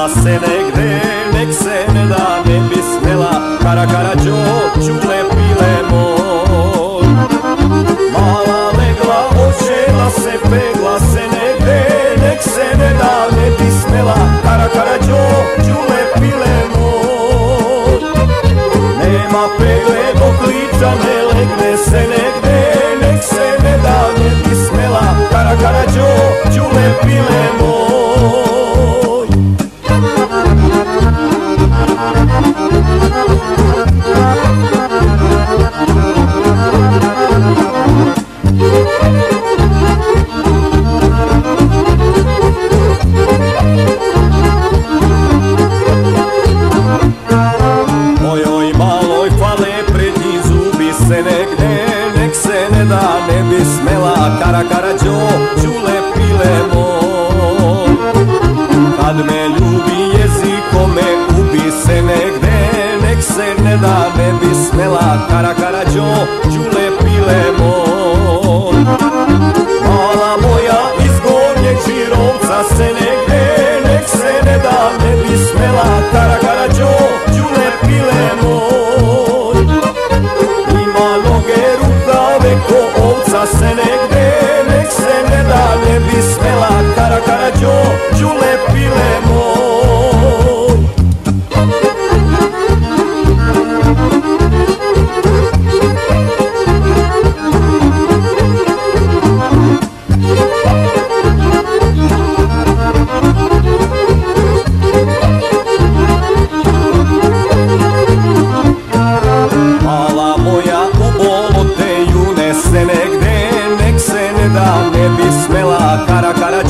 Smela se negde, nek se ne da ne bi smela Kara kara džo, čule pile moj Mala legla, očela se, pegla se negde Nek se ne da ne bi smela Kara kara džo, čule pile moj Nema pegle, dok liča ne legne se ne da ne bi smela Kara karađo, čule pile moj Kad me ljubi jezikom me ubi se negde Nek se ne da ne bi smela Kara karađo, čule pile moj sa sele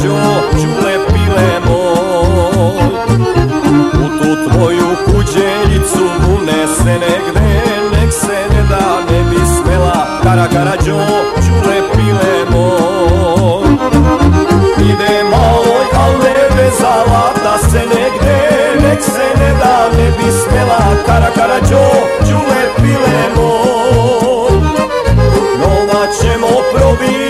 Karađo, čule pile moj U tu tvoju kuđeljicu lune se negde Nek se ne da ne bi smela. Kara karađo, čule pile moj Ide al ne vezala da se negde Nek se ne da ne bi smela. Kara karađo, čule pile Nova ćemo probiti